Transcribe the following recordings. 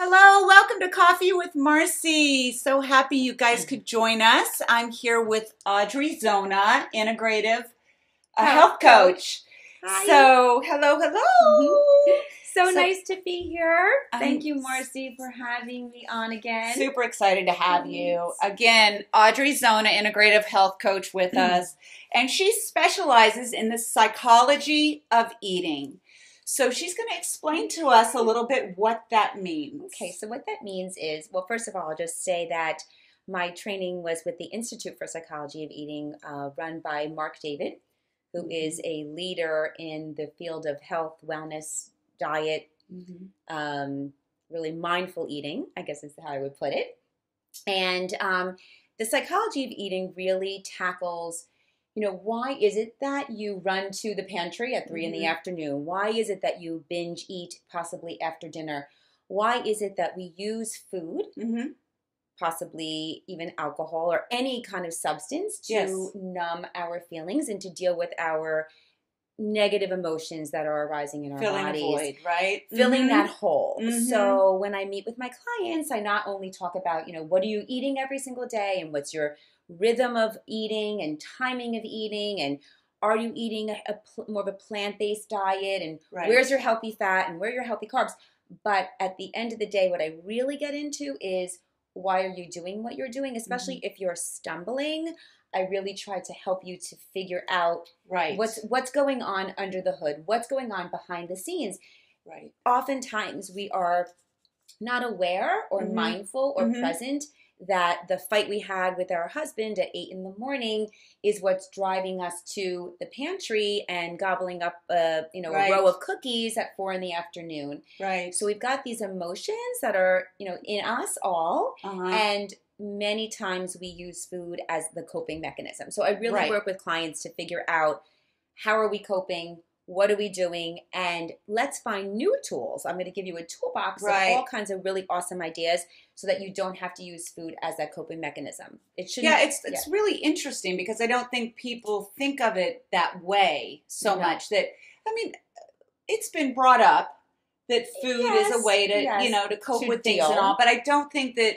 Hello, welcome to Coffee with Marci. So happy you guys could join us. I'm here with Audrey Zona, integrative uh, health coach. Hi. So, hello, hello. so, so- nice to be here. I'm Thank you, Marci, for having me on again. Super excited to have you. Again, Audrey Zona, integrative health coach with us, and she specializes in the psychology of eating. So, she's going to explain to us a little bit what that means. Okay, so what that means is, well, first of all, I'll just say that my training was with the Institute for Psychology of Eating, uh, run by Marc David, who is a leader in the field of health, wellness, diet, Mhm. um, really mindful eating, I guess is how I would put it. And um, the psychology of eating really tackles, you know, why is it that you run to the pantry at 3 in the Mhm. afternoon? Why is it that you binge eat possibly after dinner? Why is it that we use food, Mhm. possibly even alcohol or any kind of substance to Yes. numb our feelings and to deal with our negative emotions that are arising in our Filling bodies? void, right? filling Mhm. that hole. Mhm. So when I meet with my clients, I not only talk about, you know, what are you eating every single day and what's your rhythm of eating and timing of eating and are you eating a, a pl- more of a plant-based diet and Right. where's your healthy fat and where are your healthy carbs? But at the end of the day, what I really get into is why are you doing what you're doing, especially Mm-hmm. if you're stumbling. I really try to help you to figure out right. what's what's going on under the hood, what's going on behind the scenes right? oftentimes we are not aware or Mhm. mindful or Mhm. present that the fight we had with our husband at eight in the morning is what's driving us to the pantry and gobbling up a you know Right. a row of cookies at four in the afternoon. Right. So we've got these emotions that are you know in us all, uh-huh. and many times we use food as the coping mechanism. So I really Right. work with clients to figure out how are we coping, what are we doing, and let's find new tools. I'm going to give you a toolbox Right. of all kinds of really awesome ideas so that you don't have to use food as that coping mechanism. It should yeah, it's it's really interesting because I don't think people think of it that way so No. much. That I mean, it's been brought up that food is a way to yes, you know to cope to with things and all, but I don't think that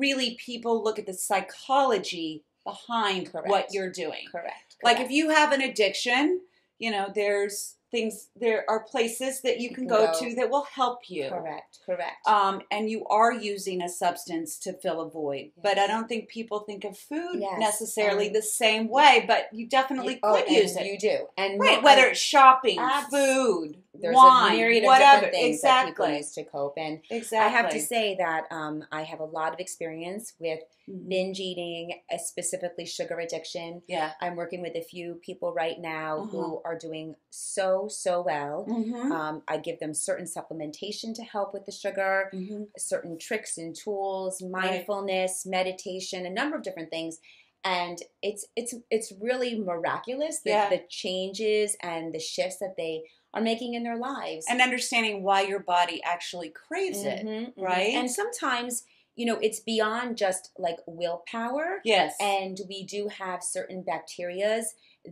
really people look at the psychology behind what you're doing. correct. Like if you have an addiction, you know, there's things there are places that you can go, go. to that will help you. correct, correct. Um, and you are using a substance to fill a void. But I don't think people think of food Yes, necessarily and- the same way, but you definitely You- oh, could and use it. You do, and right, whether it's shopping, food, there's wine, a myriad of whatever. different things that people exactly. use to cope, and exactly. I have to say that um, I have a lot of experience with. Binge eating, specifically sugar addiction. Yeah. I'm working with a few people right now Uh-huh. who are doing so, so well. Mm-hmm. Um, I give them certain supplementation to help with the sugar, Mm-hmm. certain tricks and tools, mindfulness, meditation, a number of different things. And it's it's it's really miraculous the, Yeah. the changes and the shifts that they are making in their lives. And understanding why your body actually craves it. Mhm, mhm. right? And sometimes, you know, it's beyond just like willpower. Yes. And we do have certain bacterias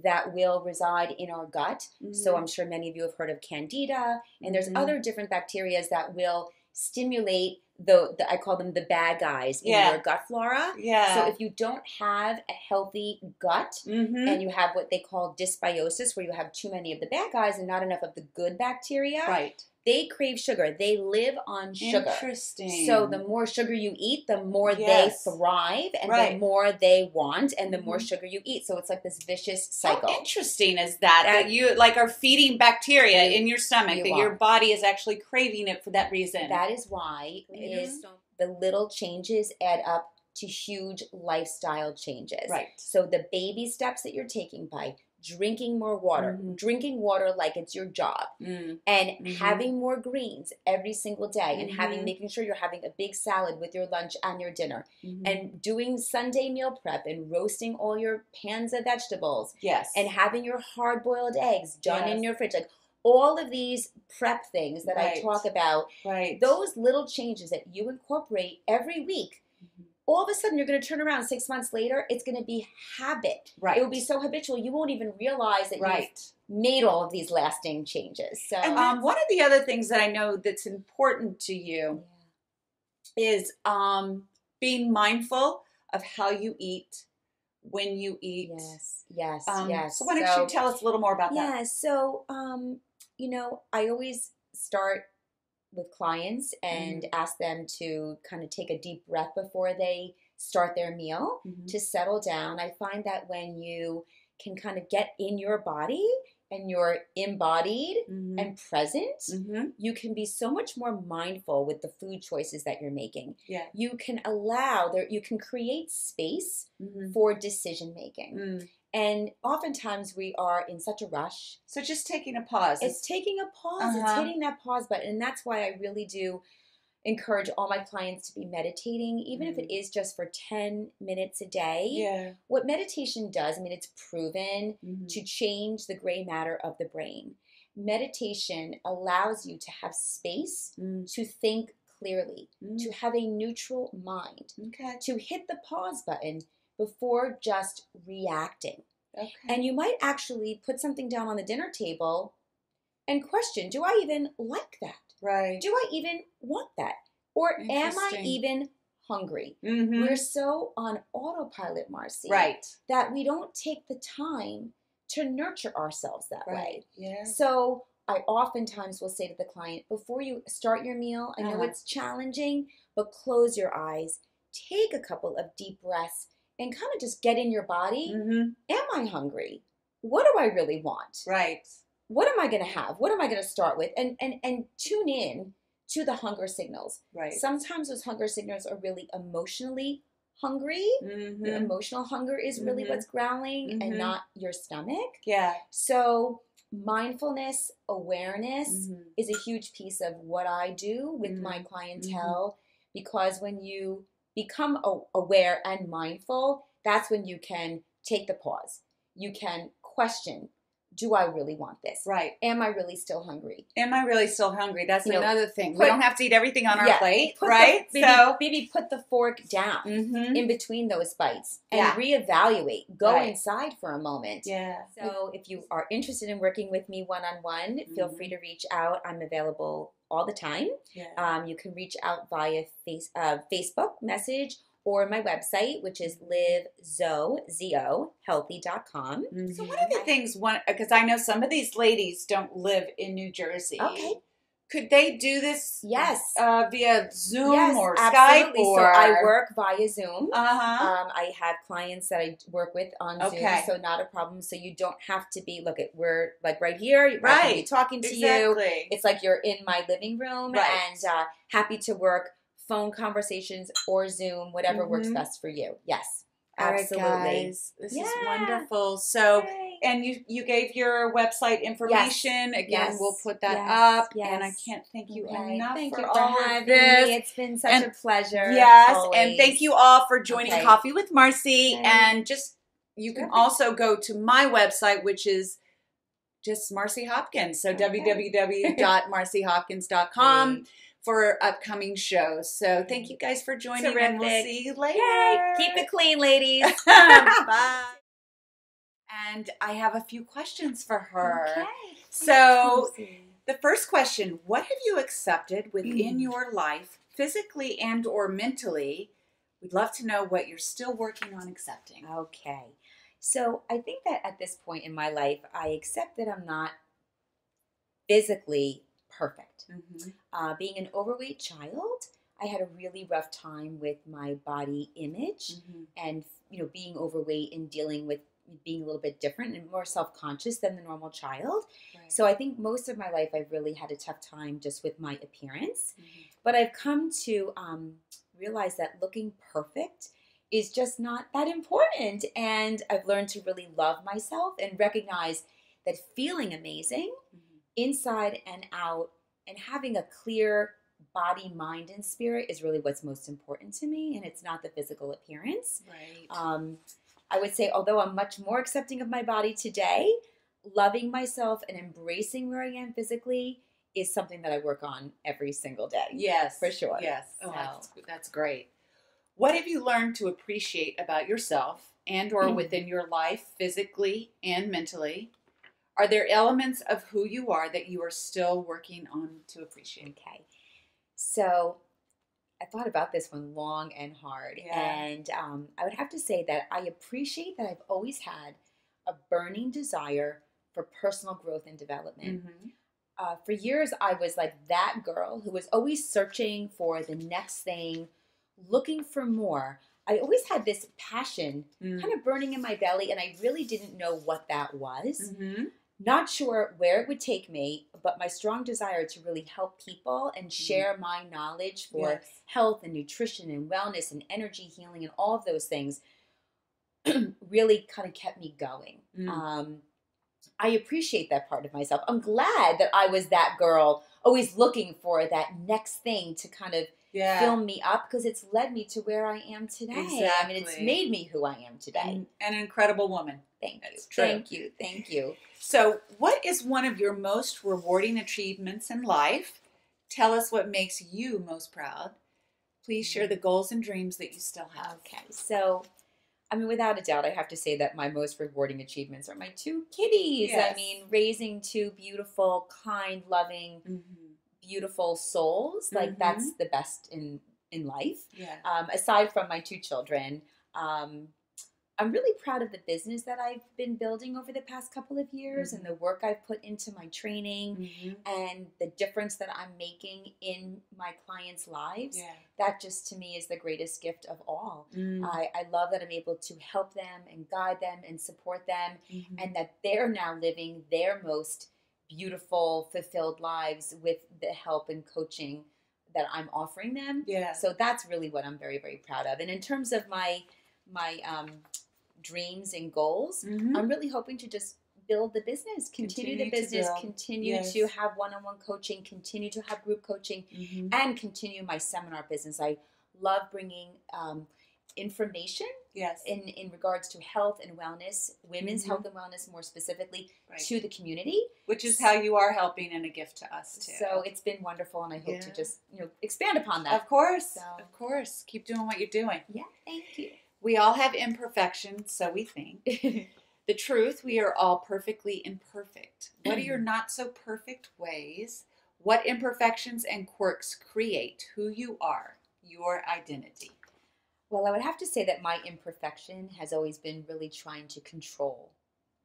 that will reside in our gut. So Mhm. I'm sure many of you have heard of candida, and there's Mhm. other different bacterias that will stimulate the, the I call them the bad guys in Yeah. your gut flora. yeah. So if you don't have a healthy gut mm-hmm. and you have what they call dysbiosis, where you have too many of the bad guys and not enough of the good bacteria, right. They crave sugar. They live on sugar. Interesting. So the more sugar you eat, the more Yes. they thrive and the more they want and the more Mhm. sugar you eat. So it's like this vicious How cycle. interesting is that? That, That- you like are feeding bacteria You- in your stomach. you that your body is actually craving it for that reason. That is why Mhm. is the little changes add up to huge lifestyle changes. right. So the baby steps that you're taking by drinking more water, Mhm. drinking water like it's your job, Mm. and Mhm. having more greens every single day, and having Mhm. making sure you're having a big salad with your lunch and your dinner, Mhm. and doing Sunday meal prep and roasting all your pans of vegetables yes. and having your hard boiled eggs done in your fridge. Like all of these prep things that Right. I talk about, right. those little changes that you incorporate every week. All of a sudden you're going to turn around six months later, it's going to be habit. right. It will be so habitual you won't even realize that you've made all of these lasting changes. So And um, one of the other things that I know that's important to you is um, being mindful of how you eat, when you eat. Yes, yes, Um, yes. So why don't you tell us a little more about that? Yeah, so um, you know, I always start with clients and Mm-hmm. ask them to kind of take a deep breath before they start their meal Mhm. to settle down. I find that when you can kind of get in your body and you're embodied Mhm. and present, Mhm. you can be so much more mindful with the food choices that you're making. Yeah. You can allow there you can create space Mhm. for decision making. Mm. And oftentimes we are in such a rush. So just taking a pause. It's taking a pause, Uh-huh. hitting that pause button. And that's why I really do encourage all my clients to be meditating, even if it is just for 10 minutes a day. yeah. What meditation does, I mean, it's proven Mhm. to change the gray matter of the brain. Meditation allows you to have space Mm. to think clearly, Mm. to have a neutral mind, Okay. to hit the pause button before just reacting. Okay. And you might actually put something down on the dinner table and question Do I even like that? right. Do I even want that? Or am I even hungry? Mhm. We're so on autopilot, Marci, right. that we don't take the time to nurture ourselves that way. Yeah. So I oftentimes will say to the client, before you start your meal, I know Uh-huh. it's challenging, but close your eyes, take a couple of deep breaths, and kind of just get in your body. Mhm. Am I hungry? What do I really want? Right. What am I going to have? What am I going to start with? And and and tune in to the hunger signals. Right. Sometimes those hunger signals are really emotionally hungry. Mhm. Your emotional hunger is really Mhm. what's growling and not your stomach. Yeah. So, mindfulness, awareness Mhm. is a huge piece of what I do with my clientele because when you become aware and mindful, that's when you can take the pause. You can question Do I really want this? Right. Am I really still hungry? Am I really still hungry? That's You know, another thing. we don't have to eat everything on our Yeah, plate, right? The, maybe, so. maybe put the fork down Mhm. in between those bites and Yeah. reevaluate. Go Right. inside for a moment. Yeah. So if you are interested in working with me one on one, feel Mhm. free to reach out. I'm available all the time. Yeah. Um, you can reach out via face, uh, Facebook message or my website, which is livezohealthy.com. So one of the things, one because I know some of these ladies don't live in New Jersey. Okay. Could they do this? Yes. Uh, via Zoom yes, or absolutely. Skype or? So I work via Zoom. Uh huh. Um, I have clients that I work with on Okay. Zoom, so not a problem. So you don't have to be. Look, at we're like right here. Can be Right. talking to you. exactly. It's like you're in my living room Right. and uh, happy to work phone conversations or Zoom, whatever works Mhm. best for you. Yes, All right, absolutely. guys. This is wonderful. So. Yay. And you you gave your website information. Again, Yes. we'll put that Yes. up. And I can't thank you Okay. enough Thank for you for all having of this. me. It's been such And- a pleasure. Yes, and thank you all for joining Okay. Coffee with Marci. Okay. And just you can Perfect. also go to my website, which is just Marci Hopkins. So Okay. www.marcihopkins.com Great. For upcoming shows. So thank you guys for joining, and we'll see you later. Yay. Keep it clean, ladies. Bye. And I have a few questions for her. Okay. So the first question, what have you accepted within Mm. your life, physically and or mentally? We'd love to know what you're still working on accepting. Okay. So I think that at this point in my life, I accept that I'm not physically perfect. Mhm. Uh, being an overweight child, I had a really rough time with my body image Mhm. and, you know, being overweight and dealing with being a little bit different and more self-conscious than the normal child. Right. So I think most of my life I've really had a tough time just with my appearance. Mhm. But I've come to um, realize that looking perfect is just not that important. And I've learned to really love myself and recognize that feeling amazing Mhm. Inside and out and having a clear body, mind, and spirit is really what's most important to me. And it's not the physical appearance. Right. Um, I would say, although I'm much more accepting of my body today, loving myself and embracing where I am physically is something that I work on every single day. yes, for sure. Yes. Oh, So- that's, that's great. What have you learned to appreciate about yourself and or Mm. within your life, physically and mentally? Are there elements of who you are that you are still working on to appreciate? Okay. So I thought about this one long and hard, Yeah. and um, I would have to say that I appreciate that I've always had a burning desire for personal growth and development. Mhm. Uh, for years, I was like that girl who was always searching for the next thing, looking for more. I always had this passion Mm. kind of burning in my belly, and I really didn't know what that was. Mhm. Not sure where it would take me, but my strong desire to really help people and Mm-hmm. share my knowledge for Yes. health and nutrition and wellness and energy healing and all of those things really kind of kept me going. Mm. Um, I appreciate that part of myself. I'm glad that I was that girl, always looking for that next thing to kind of yeah. fill me up because it's led me to where I am today. Exactly. I mean, it's made me who I am today. And an incredible woman. Thank you. True. Thank you. Thank you. So, what is one of your most rewarding achievements in life? Tell us what makes you most proud. Please share the goals and dreams that you still have. Okay, so I mean, without a doubt, I have to say that my most rewarding achievements are my two kitties. Yes. I mean, raising two beautiful, kind, loving, Mm-hmm. Beautiful souls. Like Mhm. that's the best in in life. Yeah. Um, aside from my two children, um, I'm really proud of the business that I've been building over the past couple of years and the work I've put into my training Mhm. and the difference that I'm making in my clients' lives. Yeah. That just to me is the greatest gift of all. Mm. I, I love that I'm able to help them and guide them and support them, Mhm. and that they're now living their most beautiful, fulfilled lives with the help and coaching that I'm offering them. yeah. So that's really what I'm very, very proud of. And in terms of my my um, dreams and goals, Mhm. I'm really hoping to just build the business, continue, Continue the business, build. continue Yes. to have one-on-one coaching, continue to have group coaching, Mhm. and continue my seminar business. I love bringing um, information Yes. in, in regards to health and wellness, women's Mhm. health and wellness more specifically, Right. to the community. Which is how you are helping and a gift to us too. So it's been wonderful, and I hope to just you know expand upon that. of course, So- of course, keep doing what you're doing. Yeah, thank you. We all have imperfections, so we think. The truth, we are all perfectly imperfect. What are your not so perfect ways? What imperfections and quirks create who you are, your identity? Well, I would have to say that my imperfection has always been really trying to control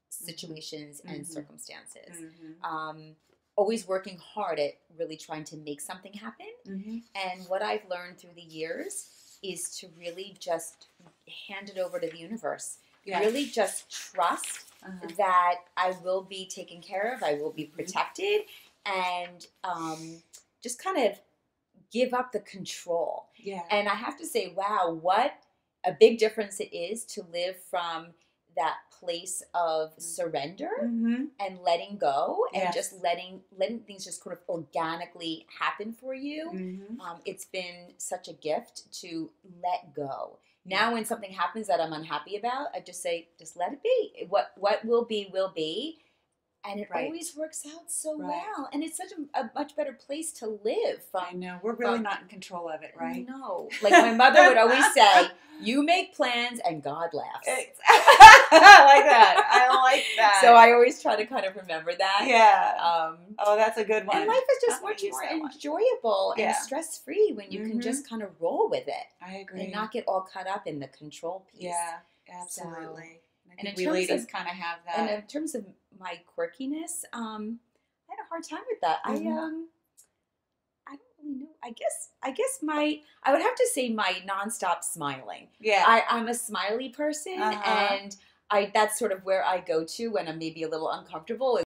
situations and Mhm. circumstances. Mm-hmm. Um, always working hard at really trying to make something happen. Mm-hmm. And what I've learned through the years is to really just hand it over to the universe. Yeah. Really just trust Uh-huh. that I will be taken care of, I will be Mhm. protected, and um, just kind of give up the control. Yeah. And I have to say, wow, what a big difference it is to live from that place of surrender Mm-hmm. and letting go and Yes. just letting letting things just sort of organically happen for you. Mm-hmm. Um, it's been such a gift to let go. Now, when something happens that I'm unhappy about, I just say, just let it be. What what will be will be, and it Right. always works out so Right. well. And it's such a, a much better place to live. From, I know. We're really From- not in control of it, right? No, like my mother would always say, "You make plans and God laughs." I like that. I like that. So I always try to kind of remember that. yeah. Um, oh, that's a good one. and life is just much more enjoyable and stress free when you can Mhm. just kind of roll with it I agree. and not get all caught up in the control piece. yeah, absolutely. I and in we terms ladies kind of have that. And in terms of my quirkiness, um, I had a hard time with that. Mhm. I um, I don't really know. I guess I guess my I would have to say my nonstop smiling. yeah. I, I'm a smiley person, Uh-huh. and I that's sort of where I go to when I'm maybe a little uncomfortable.